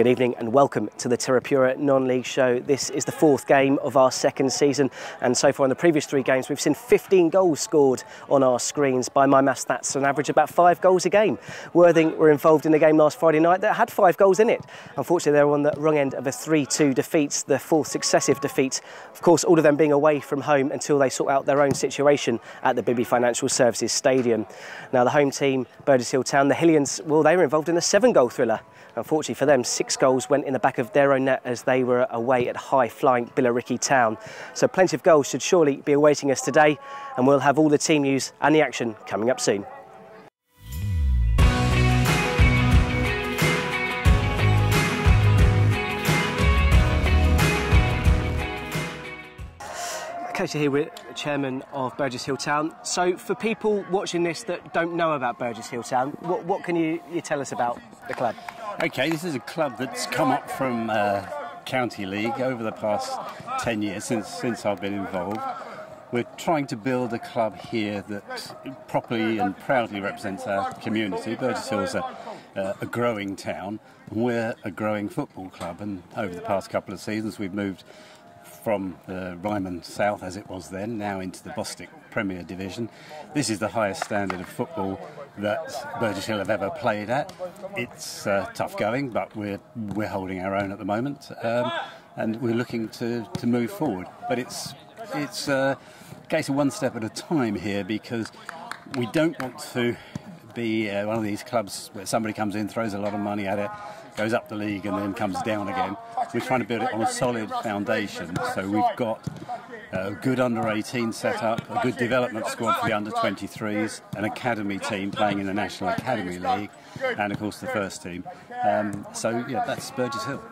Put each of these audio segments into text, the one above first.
Good evening and welcome to the Terrapura non-league show. This is the fourth game of our second season and so far in the previous three games we've seen 15 goals scored on our screens. By my maths that's an average about five goals a game. Worthing were involved in the game last Friday night that had five goals in it. Unfortunately they were on the wrong end of a 3-2 defeat, the fourth successive defeat. Of course all of them being away from home until they sort out their own situation at the Bibby Financial Services Stadium. Now the home team, Burgess Hill Town, the Hillians, well they were involved in a seven goal thriller. Unfortunately for them, six goals went in the back of their own net as they were away at high-flying Billericay Town. So plenty of goals should surely be awaiting us today, and we'll have all the team news and the action coming up soon. Katie here with the Chairman of Burgess Hill Town. So, for people watching this that don't know about Burgess Hill Town, what, what can you, you tell us about the club? Okay, this is a club that's come up from uh, County League over the past 10 years since, since I've been involved. We're trying to build a club here that properly and proudly represents our community. Burgess Hill is a, uh, a growing town, and we're a growing football club. And over the past couple of seasons, we've moved from uh, Ryman South, as it was then, now into the Bostik Premier Division. This is the highest standard of football that Burgess Hill have ever played at. It's uh, tough going, but we're we're holding our own at the moment, um, and we're looking to, to move forward. But it's it's a case of one step at a time here because we don't want to be uh, one of these clubs where somebody comes in, throws a lot of money at it, goes up the league, and then comes down again. We're trying to build it on a solid foundation. So we've got a good under 18 setup, a good development squad for the under 23s, an academy team playing in the National Academy League, and of course the first team. Um, so yeah, that's Burgess Hill.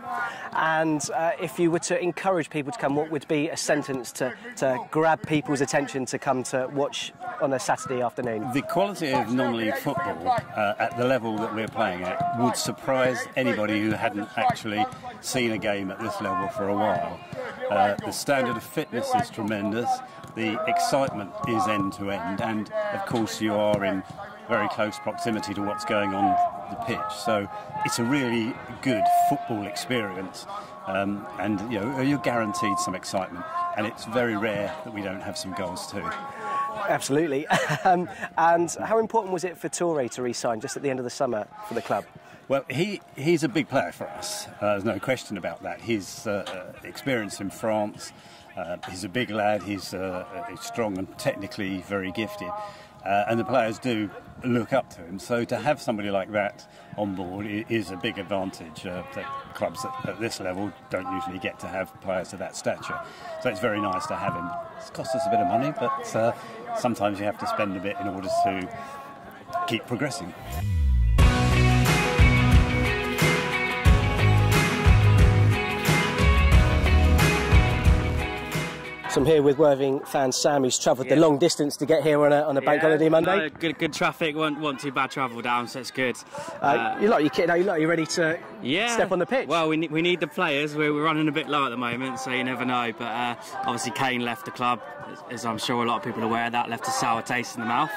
And uh, if you were to encourage people to come, what would be a sentence to, to grab people's attention to come to watch on a Saturday afternoon? The quality of non-league football uh, at the level that we're playing at would surprise anybody who hadn't actually seen a game at this level for a while. Uh, the standard of fitness is tremendous. The excitement is end to end, and of course you are in very close proximity to what's going on the pitch. So it's a really good football experience, um, and you know you're guaranteed some excitement. And it's very rare that we don't have some goals too. Absolutely. um, and how important was it for Toure to re-sign just at the end of the summer for the club? Well, he, he's a big player for us. Uh, there's no question about that. His uh, uh experience in France, uh, he's a big lad, he's, uh, he's strong and technically very gifted. Uh, and the players do look up to him. So to have somebody like that on board is a big advantage uh, that clubs at, at, this level don't usually get to have players of that stature. So it's very nice to have him. It's cost us a bit of money, but uh, sometimes you have to spend a bit in order to keep progressing. So I'm here with Worthing fan Sam, who's travelled yeah. the long distance to get here on a, on a bank yeah, holiday Monday. No, good, good traffic. Wasn't, wasn't too bad travel down, so it's good. Uh, uh, you like your kit now? You like you ready to yeah. step on the pitch? Well, we need, we need the players. We're, we're running a bit low at the moment, so you never know. But uh, obviously, Kane left the club, as I'm sure a lot of people are aware. That left a sour taste in the mouth.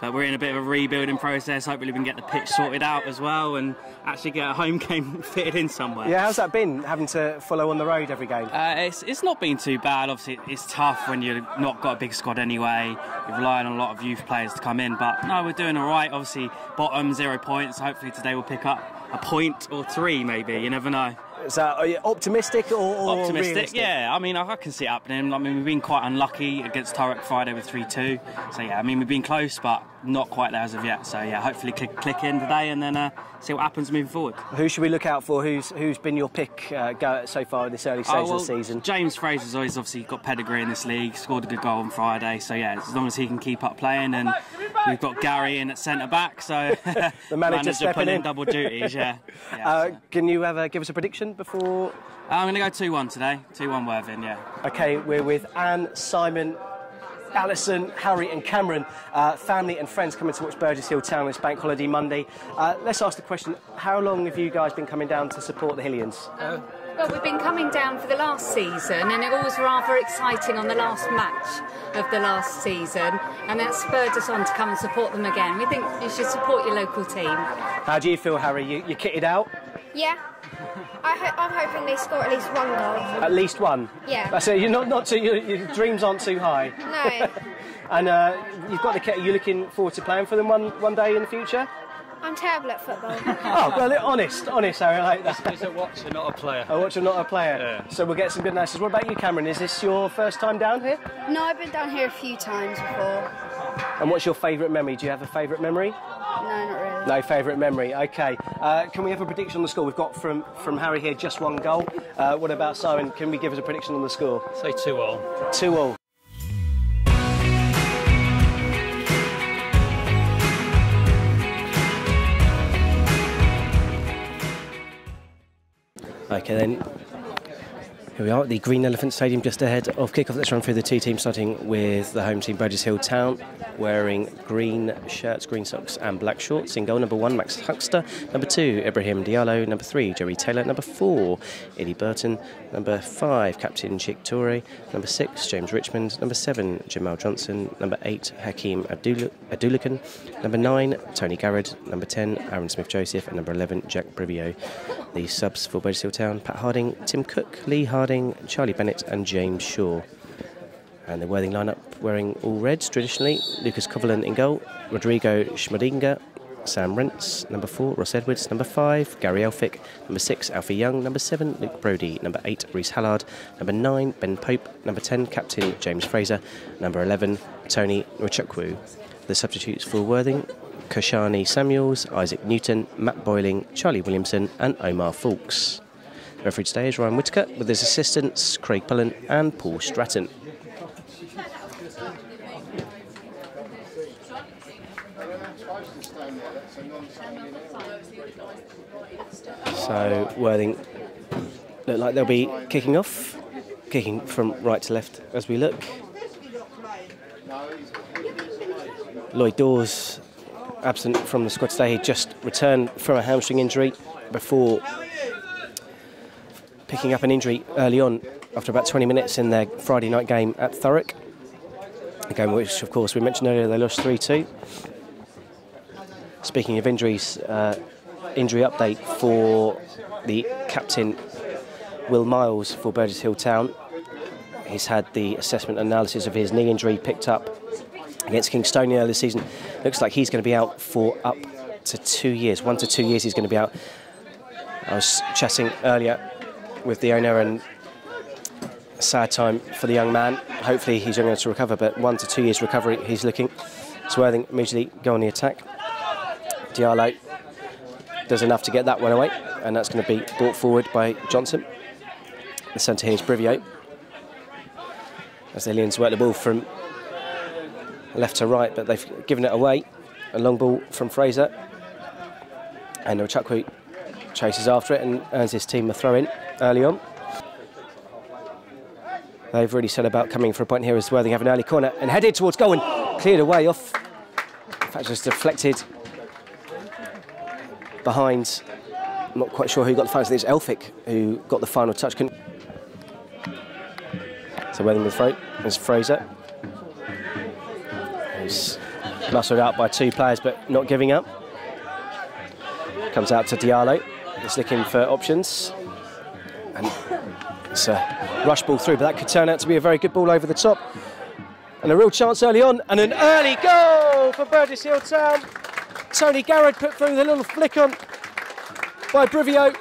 But we're in a bit of a rebuilding process. Hopefully, we can get the pitch sorted out as well and actually get a home game fitted in somewhere. Yeah, how's that been having to follow on the road every game? Uh, it's, it's not been too bad. Obviously, it's tough when you've not got a big squad anyway. You're relying on a lot of youth players to come in. But no, we're doing all right. Obviously, bottom zero points. Hopefully, today we'll pick up a point or three, maybe. You never know. So, are you optimistic or, or optimistic? Realistic? Yeah, I mean, I, I, can see it happening. I mean, we've been quite unlucky against Thurrock Friday with three-two. So yeah, I mean, we've been close, but not quite there as of yet. So yeah, hopefully click, click in today and then uh, see what happens moving forward. Who should we look out for? Who's who's been your pick uh, so far in this early stage oh, well, of the season? James Fraser's always obviously got pedigree in this league. Scored a good goal on Friday. So yeah, as long as he can keep up playing, and we've got Gary in at centre back. So the manager, manager pulling in double duties. Yeah. yeah uh, so. Can you ever give us a prediction before? I'm going to go 2 1 today. 2 1 Worthing, yeah. Okay, we're with Anne, Simon, Alison, Harry, and Cameron, uh, family and friends coming to watch Burgess Hill Town this bank holiday Monday. Uh, let's ask the question how long have you guys been coming down to support the Hillians? Uh, well, we've been coming down for the last season, and it was rather exciting on the last match of the last season, and that spurred us on to come and support them again. We think you should support your local team. How do you feel, Harry? You, you kitted out? Yeah. I ho- I'm hoping they score at least one goal. At least one. Yeah. That's it. You're not not too. Your, your dreams aren't too high. No. And uh, you've got the kit. Are you looking forward to playing for them one one day in the future? I'm terrible at football. Oh well, honest, honest, Harry. Like that. He's a watcher, not a player. I watch. I'm not a player. Yeah. So we'll get some good answers. What about you, Cameron? Is this your first time down here? No, I've been down here a few times before. And what's your favourite memory? Do you have a favourite memory? No, not really. No favourite memory. Okay. Uh, can we have a prediction on the score? We've got from from Harry here just one goal. Uh, what about Simon? Can we give us a prediction on the score? Say 2 all. Two all. Okay then. Here we are at the Green Elephant Stadium just ahead of kick-off. Let's run through the two teams, starting with the home team, Burgess Hill Town, wearing green shirts, green socks and black shorts. In goal, number one, Max Huxter. Number two, Ibrahim Diallo. Number three, Joey Taylor. Number four, Eddie Burton. Number five, Captain Chick Torre. Number six, James Richmond. Number seven, Jamal Johnson. Number eight, Hakeem Abdulakan. Number nine, Tony Garrett. Number ten, Aaron Smith-Joseph. And number 11, Jack Brivio. The subs for Burgess Hill Town, Pat Harding, Tim Cook, Lee Harding, Charlie Bennett and James Shaw. And the Worthing lineup wearing all reds traditionally. Lucas Coverland in goal, Rodrigo Schmadinga, Sam Rentz, number four, Ross Edwards, number five, Gary Elphick, number six, Alfie Young, number seven, Luke Brody, number eight, Reese Hallard, number nine, Ben Pope, number ten, Captain James Fraser, number eleven, Tony Nwachukwu. The substitutes for Worthing, Koshani Samuels, Isaac Newton, Matt Boyling, Charlie Williamson, and Omar Fawkes. Referee today is Ryan Whitaker with his assistants Craig Pullen and Paul Stratton. So Worthing look like they'll be kicking off, kicking from right to left as we look. Lloyd Dawes absent from the squad today. He just returned from a hamstring injury before picking up an injury early on after about 20 minutes in their Friday night game at Thurrock. A game which, of course, we mentioned earlier, they lost 3 2. Speaking of injuries, uh, injury update for the captain, Will Miles, for Burgess Hill Town. He's had the assessment analysis of his knee injury picked up against Kingstonian earlier this season. Looks like he's going to be out for up to two years. One to two years he's going to be out. I was chatting earlier with the owner and sad time for the young man. Hopefully he's going to recover, but one to two years recovery he's looking. Swerthing immediately go on the attack. Diallo does enough to get that one away, and that's going to be brought forward by Johnson. The centre here is Brivio. As the Lions work the ball from left to right, but they've given it away. A long ball from Fraser. And Ochakwu chases after it and earns his team a throw in early on. They've really set about coming for a point here as well. They have an early corner and headed towards goal and cleared away off. In fact, just deflected behind. I'm not quite sure who got the final. It's Elphick who got the final touch. Couldn't. So Worthing with throw. There's Fraser. He's muscled out by two players, but not giving up. Comes out to Diallo. He's looking for options. It's a rush ball through, but that could turn out to be a very good ball over the top. And a real chance early on, and an early goal for Burgess Hill Town. Tony Garrett put through the little flick on by Brivio.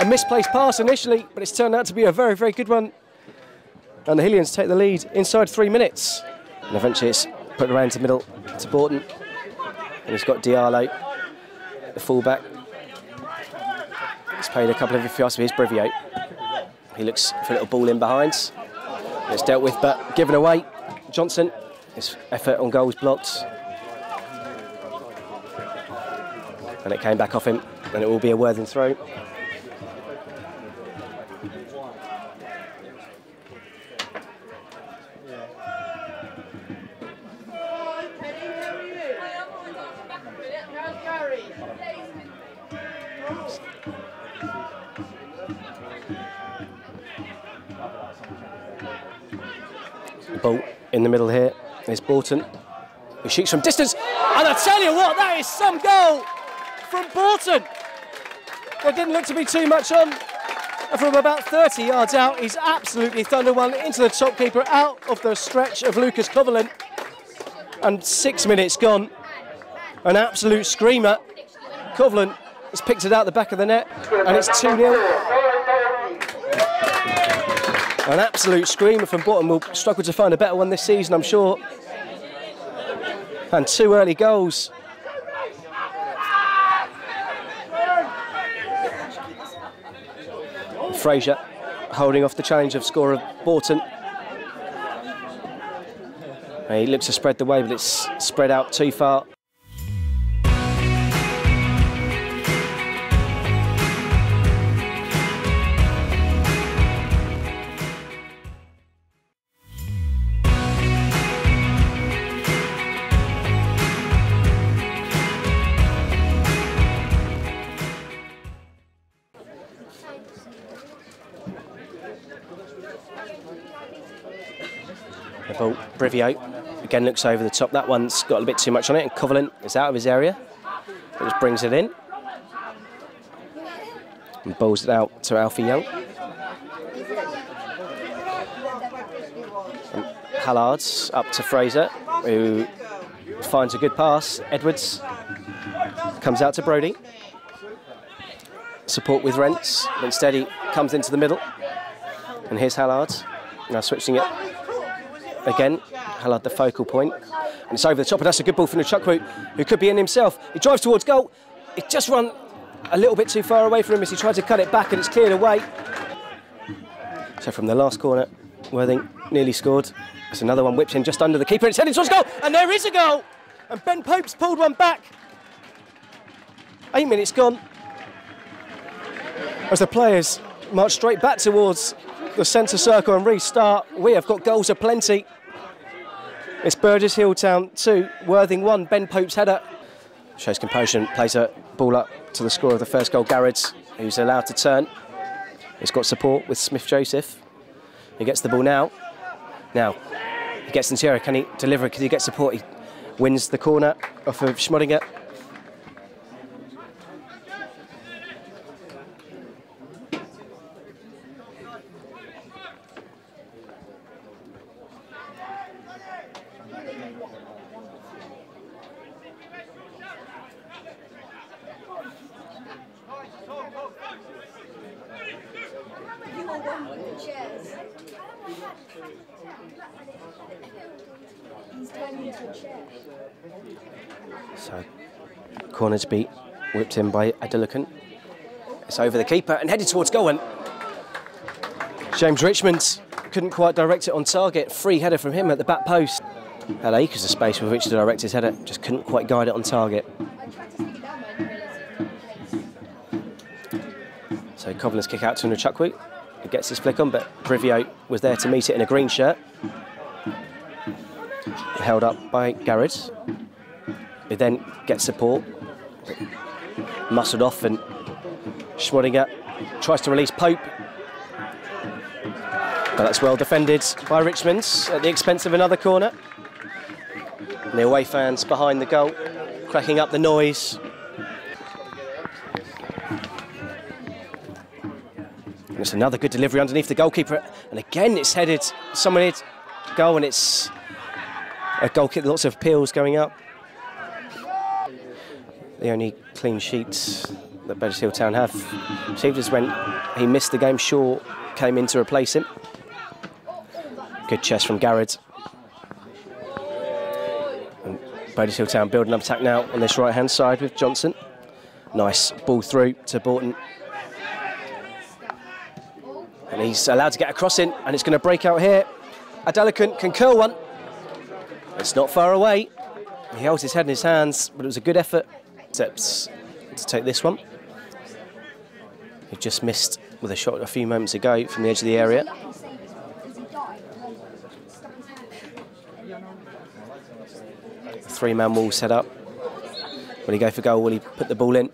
A misplaced pass initially, but it's turned out to be a very, very good one. And the Hillians take the lead inside three minutes. And eventually it's put around to middle to Borton. And he's got Diallo, the fullback. He's played a couple of yards fiascos. Here's Brivio. He looks for a little ball in behind. It's dealt with, but given away. Johnson, his effort on goal was blocked. And it came back off him, and it will be a Worthing throw. Ball in the middle here is Borton, He shoots from distance. And I tell you what, that is some goal from Borton. There didn't look to be too much on. And from about 30 yards out, he's absolutely thunder one into the top keeper, out of the stretch of Lucas Coverland. And six minutes gone. An absolute screamer. Coverland has picked it out the back of the net, and it's 2 0. An absolute screamer from Bottom. We'll struggle to find a better one this season, I'm sure. And two early goals. Fraser holding off the challenge of scorer Borton. He looks to spread the way, but it's spread out too far. Ball, again looks over the top. That one's got a bit too much on it, and Covenant is out of his area. It just brings it in. And bowls it out to Alfie Young. And Hallard's up to Fraser, who finds a good pass. Edwards comes out to Brody. Support with Rents, instead he comes into the middle. And here's Hallard, now switching it again. Hallard the focal point. And it's over the top, and that's a good ball from the Chukwut, who could be in himself. He drives towards goal. It just run a little bit too far away from him as he tried to cut it back, and it's cleared away. So from the last corner, Worthing nearly scored. There's another one whipped in just under the keeper. It's heading towards goal, and there is a goal. And Ben Pope's pulled one back. Eight minutes gone. As the players march straight back towards the centre circle and restart, we have got goals aplenty. It's Burgess Hill Town 2, Worthing 1, Ben Pope's header. Shows composure, plays a ball up to the score of the first goal, Garrett, who's allowed to turn. He's got support with Smith Joseph. He gets the ball now. Now, he gets Interior. Can he deliver? Can he get support? He wins the corner off of Schmodinger. So, corners beat, whipped in by Adelicant. It's over the keeper and headed towards goal. And James Richmond couldn't quite direct it on target. Free header from him at the back post. Had acres of space with which to direct his header, just couldn't quite guide it on target. So Covenant's kick out to Nwachukwu. He gets his flick on, but Brivio was there to meet it in a green shirt. Held up by Garrett. He then gets support. Muscled off and Schmodinger tries to release Pope. But that's well defended by Richmond at the expense of another corner. And the away fans behind the goal, cracking up the noise. And it's another good delivery underneath the goalkeeper. And again, it's headed, someone hit goal, and it's a goal kick, lots of appeals going up. The only clean sheets that Hill Town have received is when he missed the game. Shaw came in to replace him. Good chest from Garrett. And Hill Town building up attack now on this right hand side with Johnson. Nice ball through to Borton. And he's allowed to get a cross in, and it's going to break out here. Adelicant can curl one. It's not far away. He holds his head in his hands, but it was a good effort steps to take this one. He just missed with a shot a few moments ago from the edge of the area. Three-man wall set up. Will he go for goal, will he put the ball in?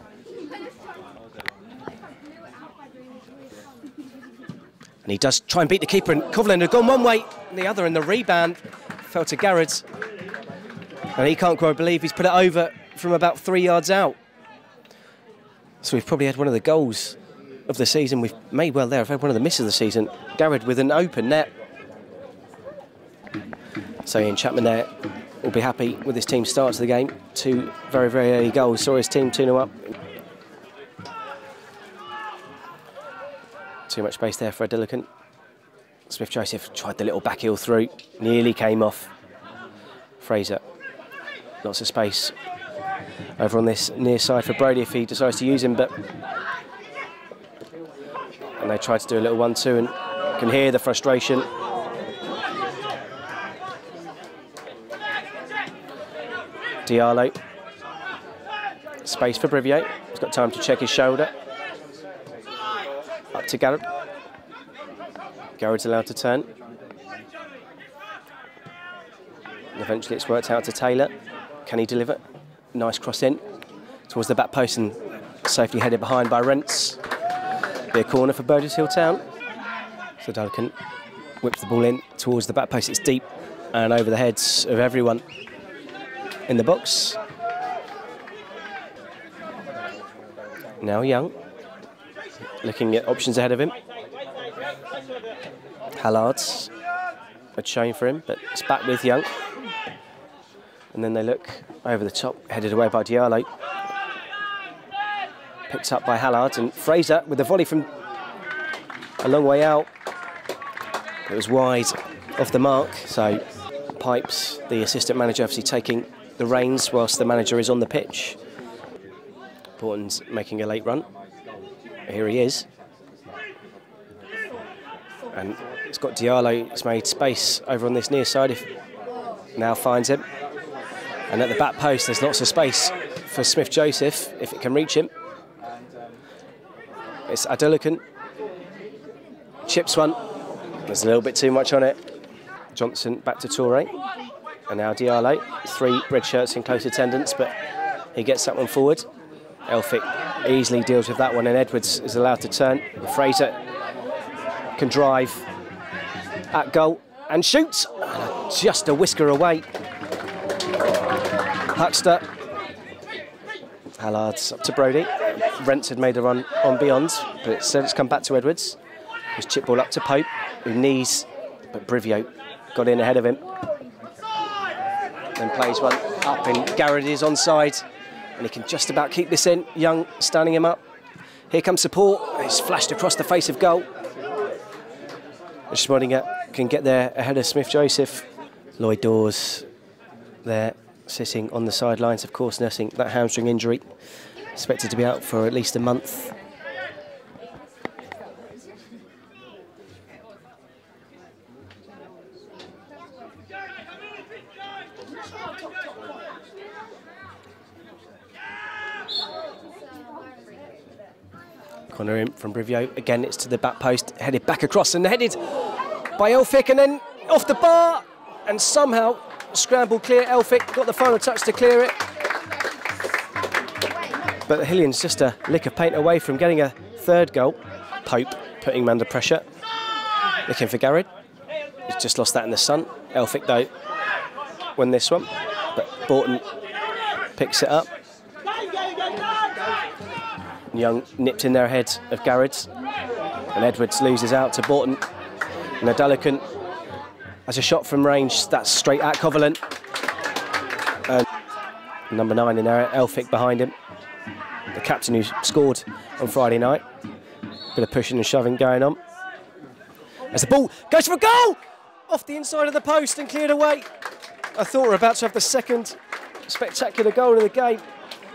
And he does try and beat the keeper, and Coverland had gone one way and the other, and the rebound fell to Garrett. And he can't quite believe he's put it over from about three yards out. So we've probably had one of the goals of the season. We've made well there. I've had one of the misses of the season. Garrett with an open net. So Ian Chapman there will be happy with his team's start to the game. Two very, very early goals. Saw his team 2 0 up. Too much space there for Adelicant. Smith Joseph tried the little back heel through, nearly came off. Fraser, lots of space over on this near side for Brody if he decides to use him, but and they try to do a little one-two and can hear the frustration. Diallo, space for Brivio. He's got time to check his shoulder. Up to Garrett. Garrett's allowed to turn. And eventually it's worked out to Taylor. Can he deliver? Nice cross in towards the back post and safely headed behind by Rents. Be a corner for Burgess Hill Town. So Duncan whips the ball in towards the back post. It's deep and over the heads of everyone in the box. Now Young, looking at options ahead of him. Hallard's a chain for him, but it's back with Young. And then they look over the top, headed away by Diallo. Picked up by Hallard and Fraser with the volley from a long way out. It was wide off the mark, so Pipes, the assistant manager, obviously taking the reins whilst the manager is on the pitch. Borton's making a late run. Here he is. And it's got Diallo, it's made space over on this near side, if now finds him. And at the back post, there's lots of space for Smith Joseph, if it can reach him. It's Adelicant. Chips one. There's a little bit too much on it. Johnson back to Torre. And now Diallo. Three red shirts in close attendance, but he gets that one forward. Elphick easily deals with that one, and Edwards is allowed to turn. Fraser can drive at goal and shoots. Just a whisker away. Huxter. Hallard's up to Brody. Rents had made a run on beyond, but it's, it's come back to Edwards. His chip ball up to Pope, who knees, but Brivio got in ahead of him. Then plays one up, and Garrett is onside, and he can just about keep this in. Young standing him up. Here comes support. It's flashed across the face of goal. Schmodinger can get there ahead of Smith Joseph. Lloyd Dawes there sitting on the sidelines, of course, nursing that hamstring injury. Expected to be out for at least a month. Corner in from Brivio. Again, it's to the back post, headed back across and headed by Elphick and then off the bar and somehow scrambled clear. Elphick got the final touch to clear it. But Hillian's just a lick of paint away from getting a third goal. Pope putting him under pressure. Looking for Garrett. He's just lost that in the sun. Elphick, though, won this one. But Borton picks it up. Young nipped in their ahead of Garrett. And Edwards loses out to Borton. And Adelicant has a shot from range. That's straight at Covenant. And number nine in there, Elphick behind him. The captain who scored on Friday night. Bit of pushing and shoving going on. As the ball goes for a goal! Off the inside of the post and cleared away. I thought we were about to have the second spectacular goal in the game.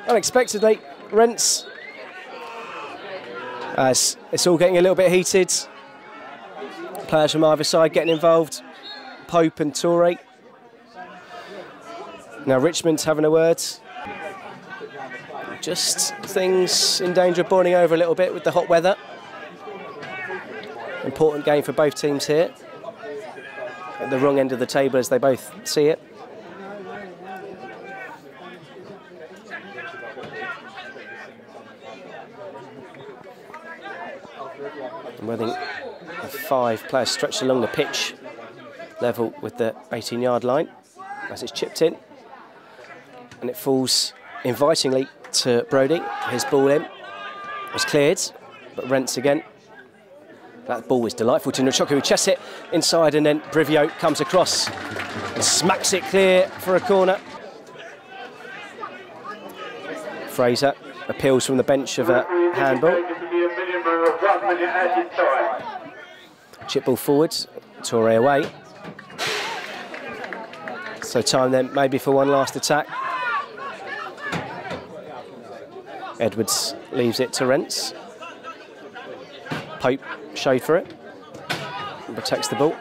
Unexpectedly, Rents as it's all getting a little bit heated. Players from either side getting involved. Pope and Torre. Now Richmond's having a word. Just things in danger of boiling over a little bit with the hot weather. Important game for both teams here. At the wrong end of the table as they both see it. Worthing five players stretched along the pitch, level with the 18 yard line as it's chipped in. And it falls invitingly to Brody. His ball in. was cleared, but Rents again. That ball was delightful to Nwachukwu, who chests it inside, and then Brivio comes across and smacks it clear for a corner. Fraser appeals from the bench of a handball. Chip ball forward, Torre away. So time then maybe for one last attack. Edwards leaves it to Rents. Pope showed for it. Protects the ball.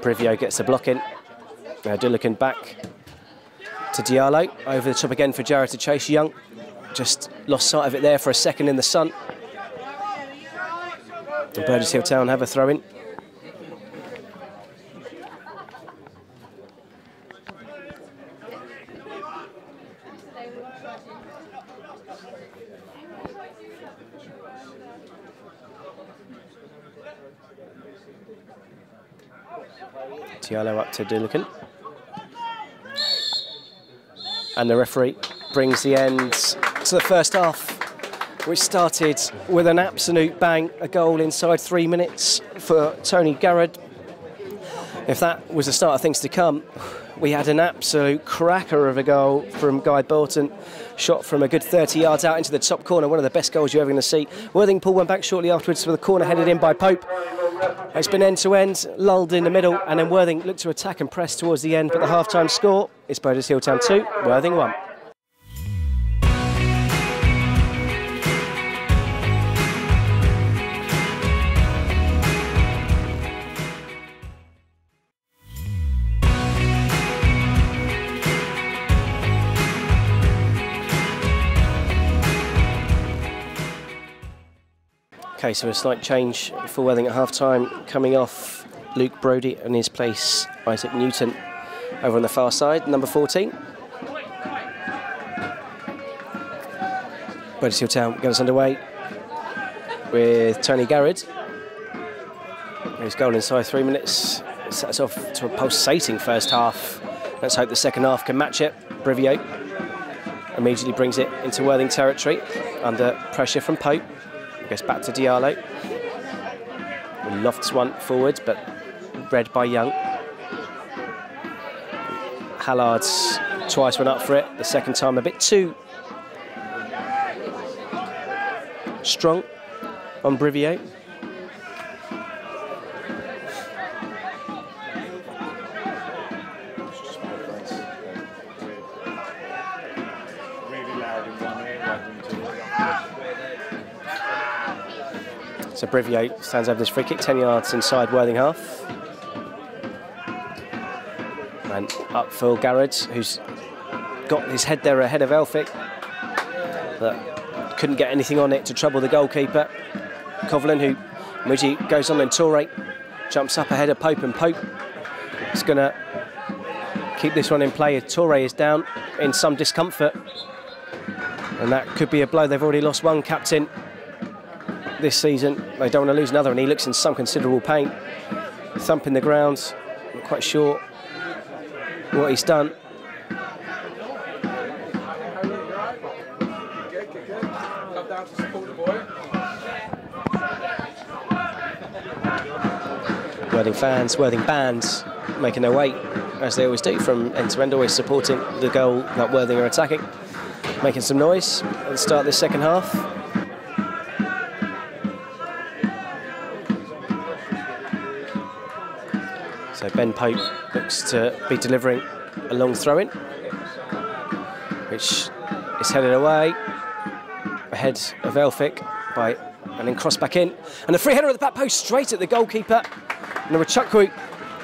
Brivio gets the block in. Now Dillican back to Diallo. Over the top again for Jarrett to chase Young. Just lost sight of it there for a second in the sun. And Burgess Hill Town have a throw in. Diallo up to. And the referee brings the end to the first half, which started with an absolute bang, a goal inside three minutes for Tony Garrett. If that was the start of things to come, we had an absolute cracker of a goal from Guy Bolton, shot from a good 30 yards out into the top corner, one of the best goals you're ever going to see. Worthing one back shortly afterwards with a corner headed in by Pope. It's been end to end, lulled in the middle, and then Worthing looked to attack and press towards the end, but the half time score is Burgess Hill Town 2, Worthing 1. Okay, so a slight change for Worthing at half time, coming off Luke Brody and his place Isaac Newton over on the far side, number 14. Burgess Hill Town get us underway with Tony Garrett. His goal inside three minutes sets off to a pulsating first half. Let's hope the second half can match it. Brivio immediately brings it into Worthing territory under pressure from Pope. Goes back to Diallo. Lofts one forward, but read by Young. Hallard's twice went up for it. The second time a bit too strong on Brivio. Brivio stands over this free kick, 10 yards inside Worthing half. And up for Garrett, who's got his head there ahead of Elphick. But couldn't get anything on it to trouble the goalkeeper. Coughlin, who Muji goes on and Torre jumps up ahead of Pope, and Pope is going to keep this one in play. Torre is down in some discomfort. And that could be a blow. They've already lost one captain this season. They don't want to lose another, and he looks in some considerable pain. Thumping the grounds, not quite sure what he's done. Worthing fans, Worthing bands making their way, as they always do, from end to end, always supporting the goal that Worthing are attacking. Making some noise at the start of this second half. So Ben Pope looks to be delivering a long throw in, which is headed away ahead of Elphick by and then cross back in. And a free header at the back post straight at the goalkeeper. And Nwachukwu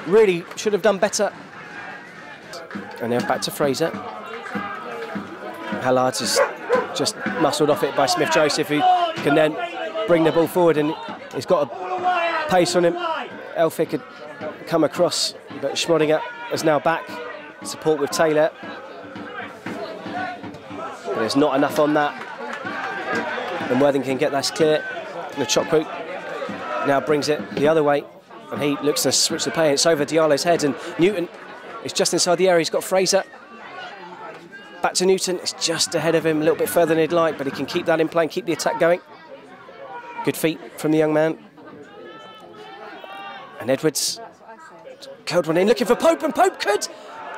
really should have done better. And now back to Fraser. Hallard is just muscled off it by Smith Joseph, who can then bring the ball forward and he's got a pace on him. Elphick had come across, but Schmodinger is now back. Support with Taylor. But there's not enough on that. And Worthing can get that clear. The chop Nwachukwu now brings it the other way. And he looks to switch the play. It's over Diallo's head. And Newton is just inside the area. He's got Fraser. Back to Newton, it's just ahead of him, a little bit further than he'd like, but he can keep that in play and keep the attack going. Good feet from the young man. And Edwards curled one in, looking for Pope, and Pope could,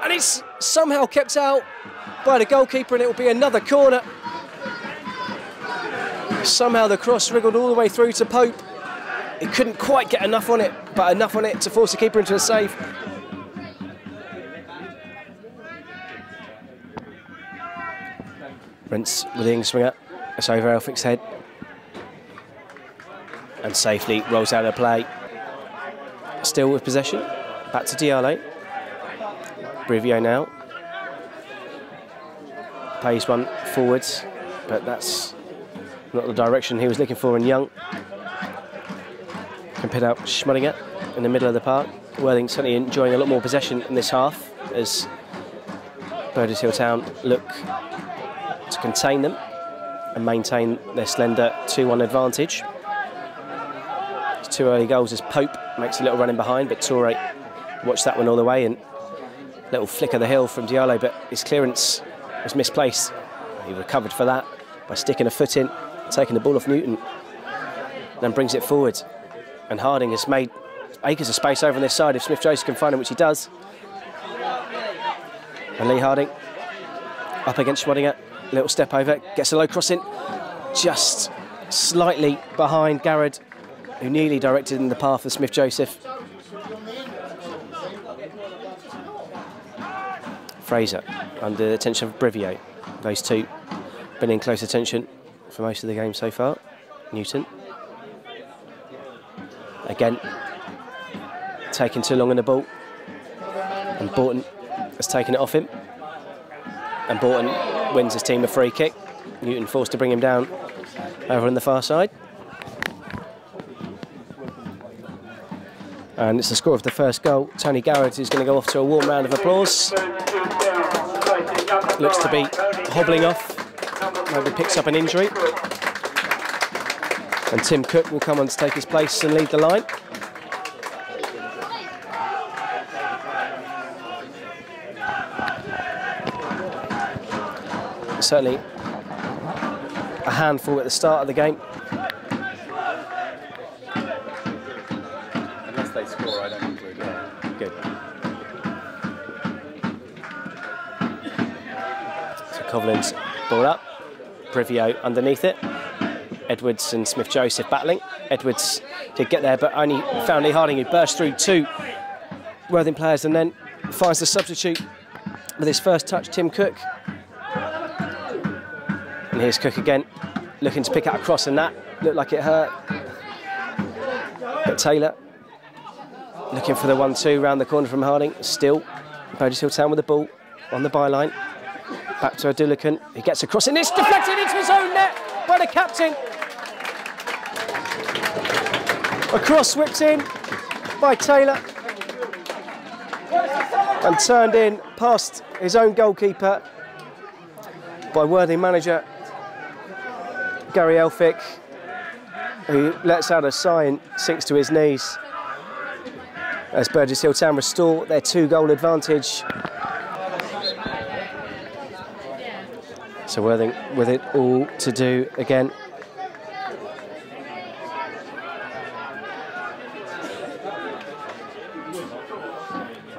and it's somehow kept out by the goalkeeper, and it will be another corner. Somehow the cross wriggled all the way through to Pope. He couldn't quite get enough on it, but enough on it to force the keeper into a save. Rents with the English swinger. It's over Elphick's head. And safely rolls out of play. Still with possession. Back to Diallo. Brivio now. Plays one forwards, but that's not the direction he was looking for. And Young can pit out Schmodinger in the middle of the park. Worthing certainly enjoying a lot more possession in this half as Burgess Hill Town look to contain them and maintain their slender 2-1 advantage. It's two early goals as Pope makes a little run in behind, but Torre watched that one all the way and little flick of the hill from Diallo, but his clearance was misplaced. He recovered for that by sticking a foot in, taking the ball off Newton, then brings it forward. And Harding has made acres of space over on this side if Smith Joseph can find him, which he does. And Lee Harding up against Schmodinger, little step over, gets a low cross in, just slightly behind Garrett, who nearly directed in the path of Smith Joseph. Fraser under the attention of Brivio. Those two been in close attention for most of the game so far. Newton. Again, taking too long on the ball. And Borton has taken it off him. And Borton wins his team a free kick. Newton forced to bring him down over on the far side. And it's the score of the first goal. Tony Garrett is going to go off to a warm round of applause. Looks to be hobbling off. Maybe picks up an injury. And Tim Cook will come on to take his place and lead the line. Certainly a handful at the start of the game. So ball up. Brivio underneath it. Edwards and Smith Joseph battling. Edwards did get there, but only found Lee Harding, who burst through two Worthing players and then finds the substitute with his first touch, Tim Cook. And here's Cook again, looking to pick out a cross, and that looked like it hurt. But Taylor looking for the one-two round the corner from Harding. Still, Burgess Hill Town with the ball on the byline. Back to Adulican. He gets across, and it's deflected into his own net by the captain. A cross whipped in by Taylor and turned in past his own goalkeeper by worthy manager Gary Elphick, who lets out a sigh and sinks to his knees as Burgess Hill Town restore their two-goal advantage. So Worthing with it all to do again.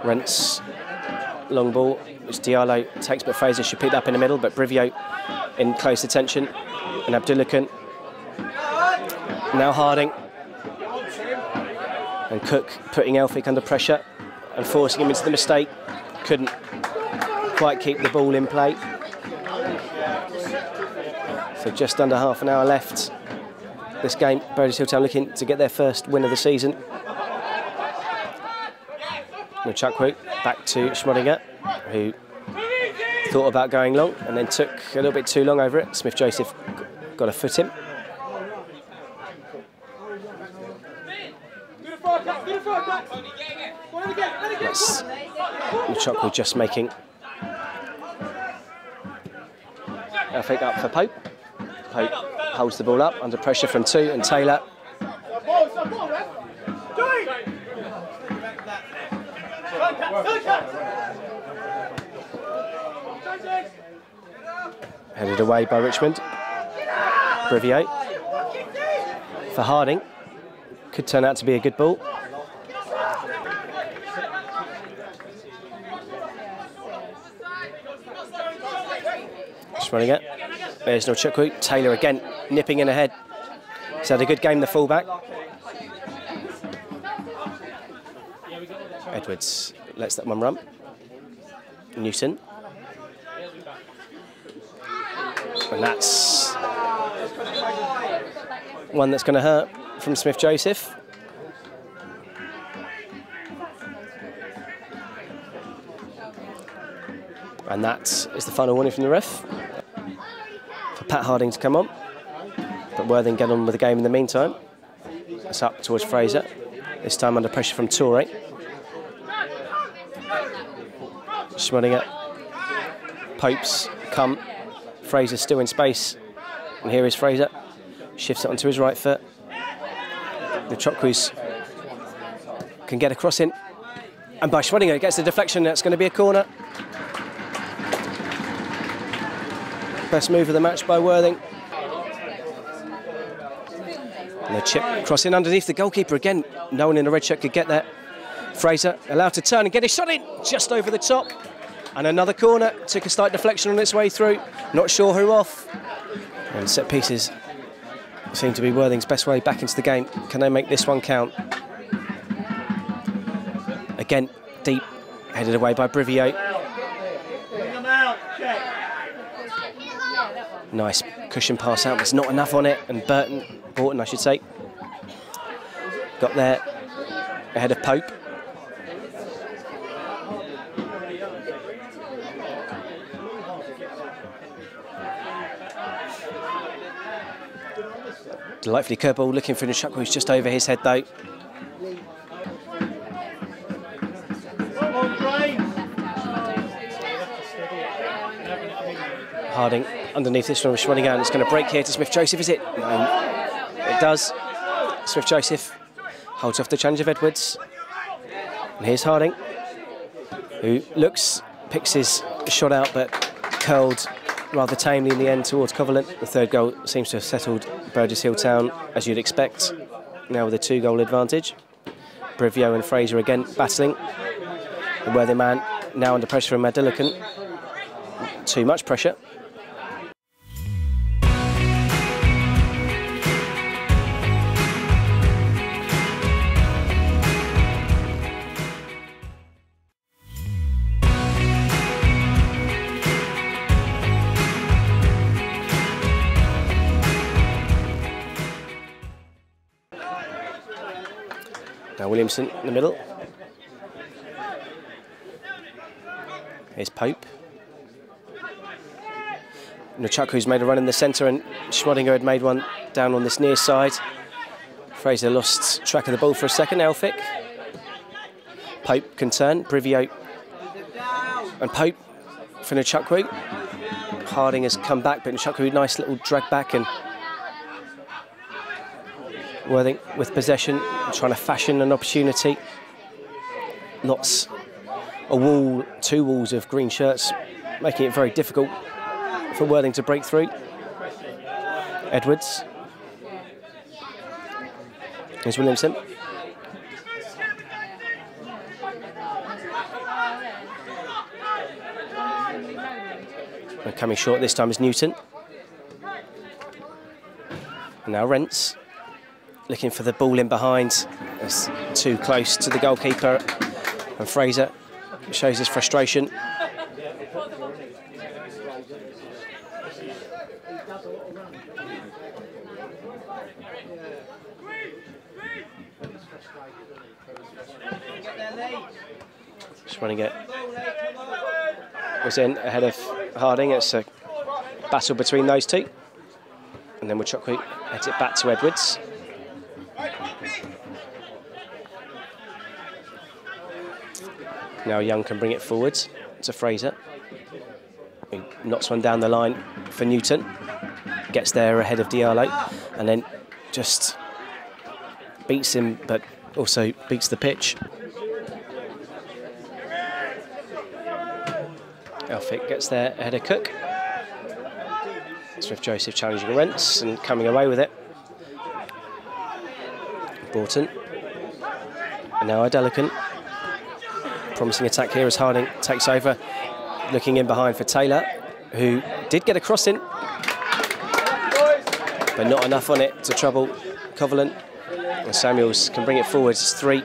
Rents long ball, which Diallo takes, but Fraser should pick that up in the middle, but Brivio in close attention, and Abdulakan. Now Harding. And Cook putting Elphick under pressure and forcing him into the mistake. Couldn't quite keep the ball in play. So just under half an hour left. This game, Burgess Hill Town looking to get their first win of the season. Nwachukwu back to Schmodinger, who thought about going long and then took a little bit too long over it. Smith Joseph got a foot in. That's Nwachukwu just making a pick up for Pope. Pope holds the ball up under pressure from two and Taylor Headed away by Richmond. Brivio. For Harding. Could turn out to be a good ball. Just running it. There's Nwachukwu. Taylor again, nipping in ahead. He's had a good game, the fullback. Edwards lets that one run. Newton. And that's one that's going to hurt from Smith Joseph. And that is the final warning from the ref Pat Harding to come on. But Worthing get on with the game in the meantime. It's up towards Fraser. This time under pressure from Toure. It. Popes come. Fraser still in space. And here is Fraser. Shifts it onto his right foot. The Chukwus can get a cross in. And by Schwedinger gets the deflection. That's going to be a corner. Best move of the match by Worthing. And the chip crossing underneath the goalkeeper again. No one in the red shirt could get there. Fraser allowed to turn and get his shot in just over the top. And another corner. Took a slight deflection on its way through. Not sure who off. And set pieces seem to be Worthing's best way back into the game. Can they make this one count? Again, deep, headed away by Brivio. Nice cushion pass out, it's not enough on it. And Burton, Borton, I should say, got there ahead of Pope. Delightfully curveball looking for the shot, who's just over his head though. Harding underneath this one, running out, it's going to break here to Smith Joseph, is it? No, it does. Smith Joseph holds off the challenge of Edwards. And here's Harding, who looks, picks his shot out, but curled rather tamely in the end towards Covenant. The third goal seems to have settled Burgess Hill Town, as you'd expect, now with a two goal advantage. Brivio and Fraser again battling. The worthy man now under pressure from Madillican. Too much pressure. Now Williamson in the middle. Here's Pope. Nuchuk, who's made a run in the centre, and Schwadinger had made one down on this near side. Fraser lost track of the ball for a second, Elphick. Pope can turn, Brivio and Pope for Nwachukwu. Harding has come back, but Nwachukwu, nice little drag back and Worthing with possession, trying to fashion an opportunity. Lots, a wall, two walls of green shirts, making it very difficult for Worthing to break through. Edwards. Here's Williamson. And coming short this time is Newton. Now Rents looking for the ball in behind. It's too close to the goalkeeper. And Fraser shows his frustration. Just running it. Was in ahead of Harding. It's a battle between those two. And then Nwachukwu heads it back to Edwards. Now Young can bring it forwards to Fraser. He knocks one down the line for Newton. Gets there ahead of Diallo and then just beats him but also beats the pitch. Elphick gets there ahead of Cook. Smith Joseph challenging Rents and coming away with it. Borton. And now Adelakun. Promising attack here as Harding takes over. Looking in behind for Taylor, who did get a cross in, but not enough on it to trouble Covenant. And Samuels can bring it forward. It's three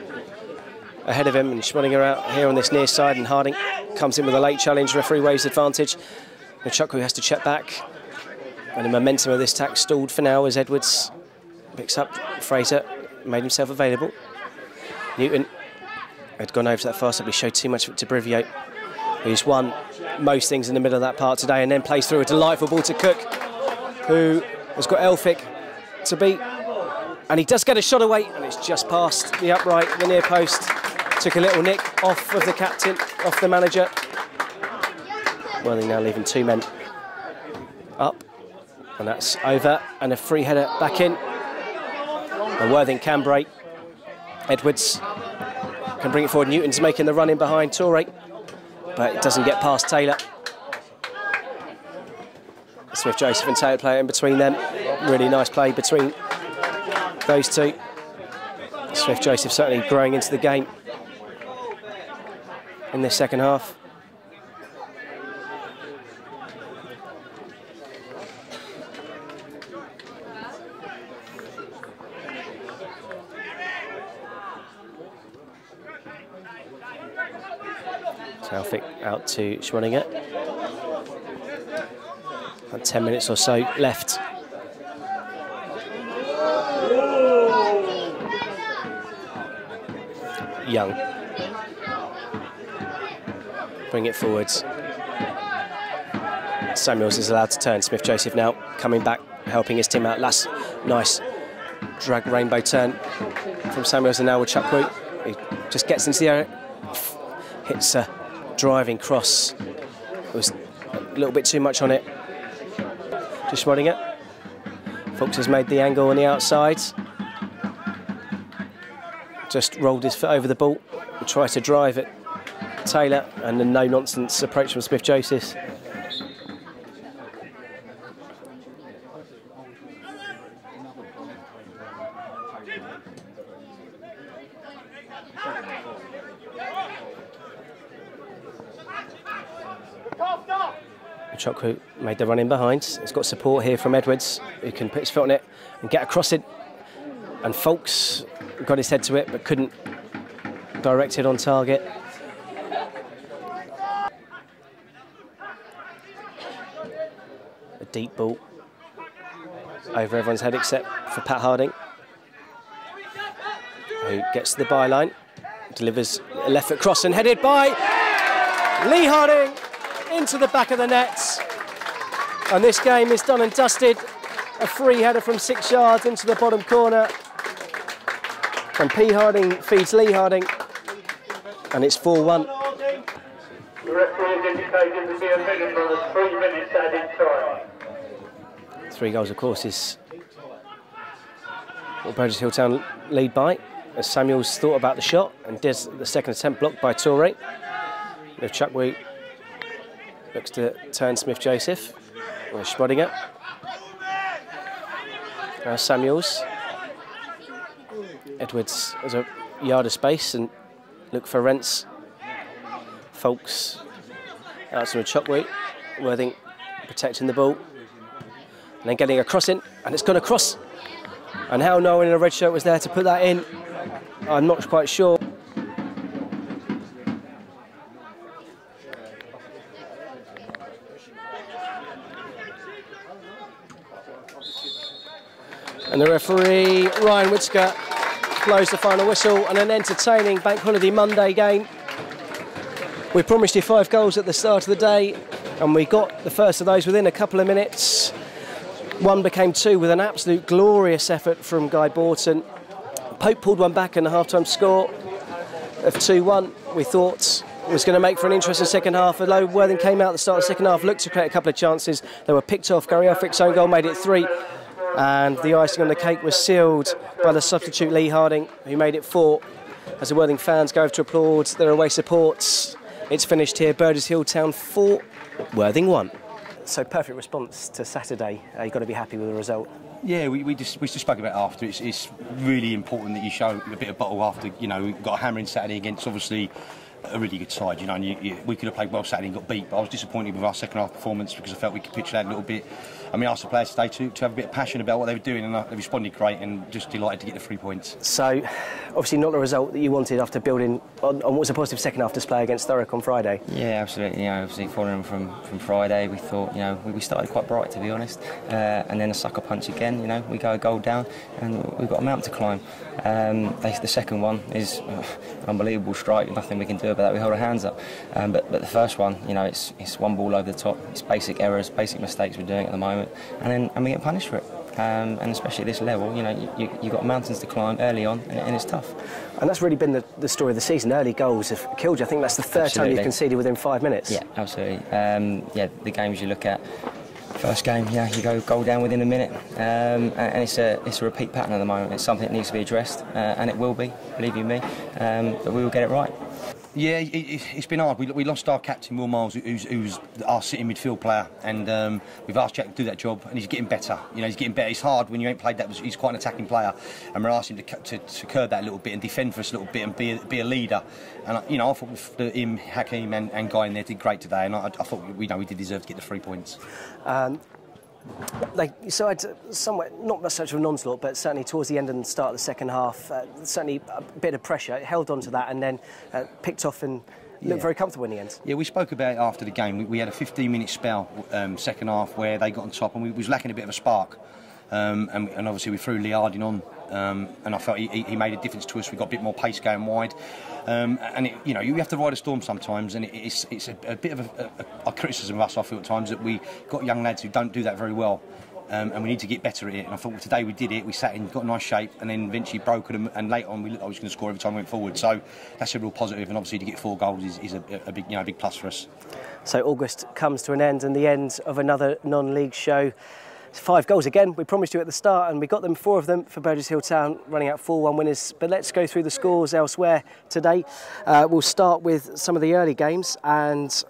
ahead of him and Schmodinger out here on this near side and Harding comes in with a late challenge. Referee waves advantage. Nwachukwu has to check back. And the momentum of this attack stalled for now as Edwards picks up Fraser, made himself available. Newton had gone over that but he showed too much to Brivio, who's won most things in the middle of that part today and then plays through a delightful ball to Cook, who has got Elphick to beat. And he does get a shot away, and it's just past the upright, the near post. Took a little nick off of the captain, off the manager. Worthing now leaving two men up. And that's over. And a free header back in. And Worthing can break. Edwards can bring it forward. Newton's making the run in behind Torre. But it doesn't get past Taylor. Smith Joseph and Taylor play in between them. Really nice play between those two. Smith Joseph certainly growing into the game in this second half. Taufik out to Schwenninger. About 10 minutes or so left. Young bring it forwards. Samuels is allowed to turn. Smith Joseph now coming back, helping his team out. Last nice drag rainbow turn from Samuels and now with Chukwu. He just gets into the area, hits a driving cross. It was a little bit too much on it. Just running it. Fox has made the angle on the outside. Just rolled his foot over the ball and tried to drive it Taylor and the no-nonsense approach from Smith-Joseph. Chokwu made the run in behind. He's got support here from Edwards, who can put his foot on it and get across it. And Folks got his head to it, but couldn't direct it on target. A deep ball over everyone's head except for Pat Harding, who gets to the byline, delivers a left foot cross and headed by Lee Harding into the back of the nets. And this game is done and dusted. A free header from six yards into the bottom corner. And P. Harding feeds Lee Harding. And it's 4 1. The referee indicated to be a minimum of three minutes added time. Three goals, of course, is what Burgess Hill Town lead by. As Samuels thought about the shot and does the second attempt blocked by Torre. If Chukwu looks to turn Smith Joseph, or Schmodinger. Now uh, Samuels. Edwards has a yard of space and look for Rents. Folks out to Chukwu. Worthing protecting the ball and then getting a in, and it's gone across. And how no one in a red shirt was there to put that in, I'm not quite sure. And the referee, Ryan Whitaker, blows the final whistle and an entertaining Bank Holiday Monday game. We promised you five goals at the start of the day, and we got the first of those within a couple of minutes. One became two with an absolute glorious effort from Guy Borton. Pope pulled one back in the half-time score of 2-1. We thought it was going to make for an interesting second half. Although Worthing came out at the start of the second half, looked to create a couple of chances. They were picked off. Gary Elphick's own goal made it three. And the icing on the cake was sealed by the substitute Lee Harding, who made it four. As the Worthing fans go over to applaud their away supports, it's finished here. Burgess Hill Town 4, Worthing 1. So perfect response to Saturday. Uh, you've got to be happy with the result. Yeah, we, we just we just spoke about after. It's, it's really important that you show a bit of bottle after. You know, we got a hammering Saturday against obviously a really good side. You know, and you, you, we could have played well Saturday and got beat, but I was disappointed with our second half performance because I felt we could pitch capitulated a little bit. I mean, I asked the players today to, to have a bit of passion about what they were doing, and they responded great, and just delighted to get the three points. So, obviously, not the result that you wanted after building on, on what was a positive second half display against Thurrock on Friday. Yeah, absolutely. You know, obviously following from, from Friday, we thought, you know, we, we started quite bright to be honest, uh, and then a sucker punch again. You know, we go a goal down, and we've got a mountain to climb. Um, they, the second one is uh, unbelievable strike. Nothing we can do about that. We hold our hands up. Um, but, but the first one, you know, it's it's one ball over the top. It's basic errors, basic mistakes we're doing at the moment, and then and we get punished for it. Um, and especially at this level, you know, you, you, have got mountains to climb early on, and, and, it's tough. And that's really been the, the story of the season. Early goals have killed you. I think that's the third absolutely. time you've conceded within five minutes. Yeah, absolutely. Um, yeah, the games you look at, first game, yeah, you go goal down within a minute, um, and it's a it's a repeat pattern at the moment. It's something that needs to be addressed, uh, and it will be, believe you me. Um, but we will get it right. Yeah, it, has been hard. We, we, lost our captain, Will Miles, who's, who's our sitting midfield player, and um, we've asked Jack to do that job, and he's getting better. You know, he's getting better. It's hard when you ain't played that. He's quite an attacking player, and we're asking him to, to, to curb that a little bit and defend for us a little bit and be a, be a leader. And you know, I thought with him, Hakeem, and, and Guy in there did great today, and I, I thought we you know we did deserve to get the three points. Um, they so had somewhat not such of an onslaught, but certainly towards the end and start of the second half, uh, certainly a bit of pressure. It held on to that and then uh, picked off and looked yeah. very comfortable in the end. Yeah, we spoke about it after the game. We, we had a 15-minute spell um, second half where they got on top and we was lacking a bit of a spark. Um, and, and, obviously we threw Lee Harding on, um, and I felt he, he, made a difference to us. We got a bit more pace going wide, um, and it, you know you have to ride a storm sometimes, and it, it's it's a, a bit of a, a, a, criticism of us. I feel at times that we got young lads who don't do that very well. Um, and we need to get better at it. And I thought well, today we did it. We sat in, got a nice shape, and then eventually broke it. And later on, we looked like we was going to score every time we went forward. So that's a real positive. And obviously, to get four goals is, is a, big, you know, a big plus for us. So August comes to an end, and the end of another non-league show five goals again. We promised you at the start, and we got them, four of them for Burgess Hill Town, running out 4 1 winners. But let's go through the scores elsewhere today. Uh, we'll start with some of the early games, and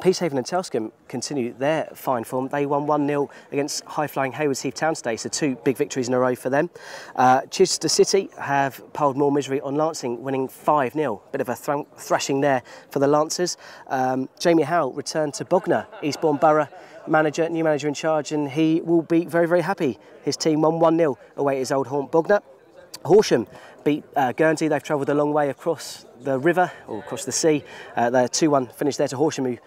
Peacehaven and Telscombe continue their fine form. They won 1-0 against high-flying Haywards Heath Town today, so two big victories in a row for them. Uh, Chichester City have piled more misery on Lancing, winning 5-0. Bit of a thr thrashing there for the Lancers. Um, Jamie Howell returned to Bognor, Eastbourne Borough manager, new manager in charge, and he will be very, very happy. His team won 1-0 away at his old haunt Bognor. Horsham beat uh, Guernsey. They've travelled a long way across the river or across the sea. Uh, they're 2-1 finished there to Horsham, who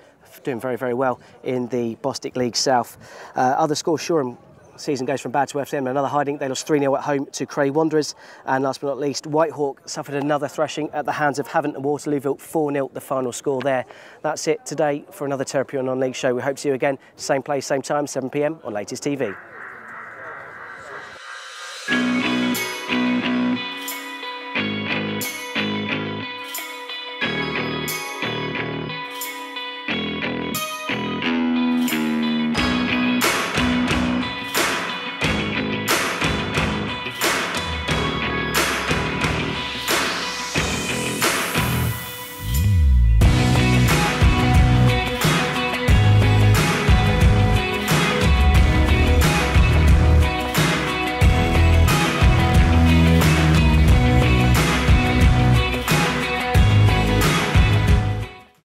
doing very, very well in the Bostik League South. Uh, other scores, Shoreham season goes from bad to worse. Another hiding. They lost 3 0 at home to Cray Wanderers. And last but not least, Whitehawk suffered another thrashing at the hands of Havant and Waterlooville. 4 0 the final score there. That's it today for another Terrapure Non League show. We hope to see you again, same place, same time, 7 pm on Latest TV.